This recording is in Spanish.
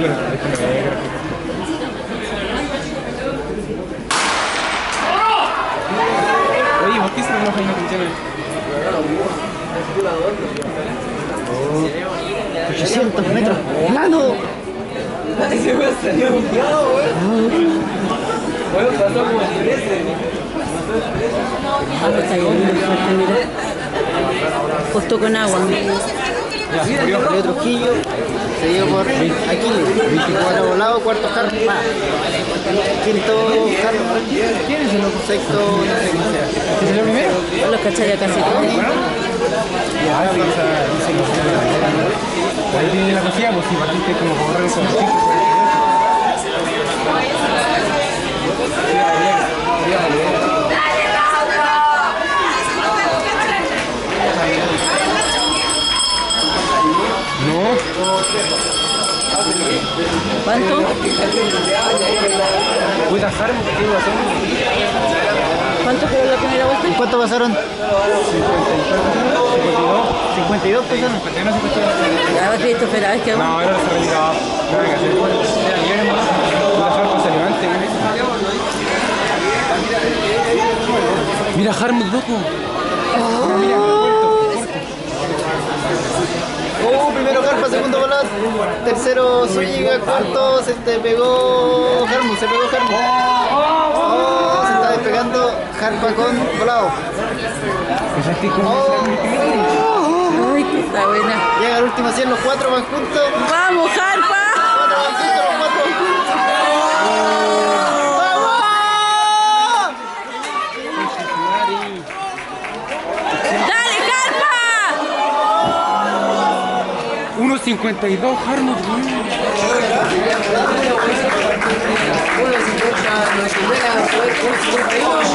Tranquilo, déjame ver. Oye, ¿por qué se enoja ahí no funciona? 800 metros plano. Se me salió weón. Bueno, pasó como el 13. Ah, pues está lloviendo fuerte, mira. Justo con agua. Río Trujillo, seguido por Aquiles, 24 volado, cuarto Harp, quinto Harp, ¿quién es el otro? Sexto, no sé quién sea. ¿Es el primero? Los cachai casi. Ya, se Ahí tiene la cosilla, pues si partiste como correr con el chico. No, ¿Cuánto? voy a dejar, ¿qué iba a hacer? ¿Cuánto quedó la primera vuelta? ¿Cuánto pasaron? 52 personas. 51, 52. Ya, Christopher, a ver qué hago. No, ahora se retiraba. Nada que hacer. Era bien, hermano. Voy a dejar para se levante, güey. Mira, Harmut, loco. Mira, Oh, primero Carpa, segundo volado, tercero Zúñiga, cuarto se te pegó Harmus, se pegó Harmus. Oh, se está despegando Harpa con volado. Oh, que está buena. llega el último 100, los cuatro van juntos. ¡Vamos, Harpa! 152 Arnold. Güey.